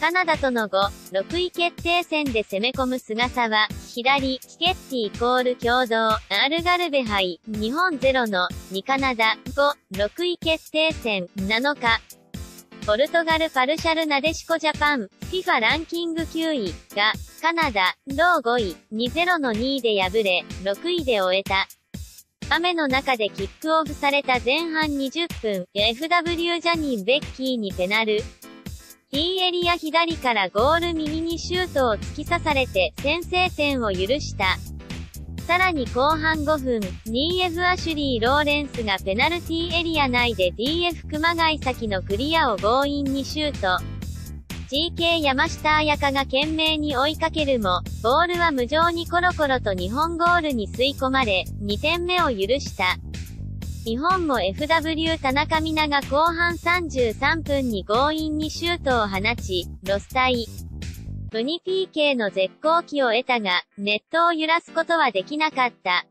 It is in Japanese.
カナダとの5、6位決定戦で攻め込む菅沢、左、キケッティイコール共同、アルガルベ杯、日本0の、2カナダ、5、6位決定戦、7日、ポルトガルパルシャルなでしこジャパン、FIFA ランキング9位が、カナダ、同5位、2-0の2位で敗れ、6位で終えた。雨の中でキックオフされた前半20分、FW ジャニー・ベッキーにペナル。T エリア左からゴール右にシュートを突き刺されて先制点を許した。さらに後半5分、 DF アシュリー・ローレンスがペナルティーエリア内で DF 熊谷紗希のクリアを強引にシュート。GK 山下杏也加が懸命に追いかけるも、ボールは無情にコロコロと日本ゴールに吸い込まれ、2点目を許した。日本も FW 田中美南が後半33分に強引にシュートを放ち、ロスタイ。プニ PK の絶好機を得たが、ネットを揺らすことはできなかった。